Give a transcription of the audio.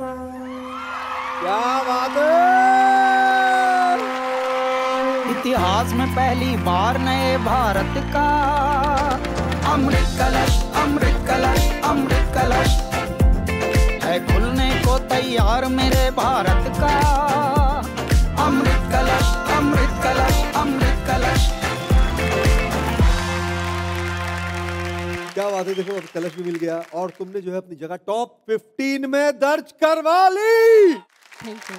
क्या बात है? इतिहास में पहली बार नए भारत का। अमृत कलश अमृत कलश अमृत कलश। है खुलने को तैयार मेरे भारत का। क्या बात है, देखो, अब कलश भी मिल गया और तुमने जो है अपनी जगह टॉप 15 में दर्ज करवा ली। Thank you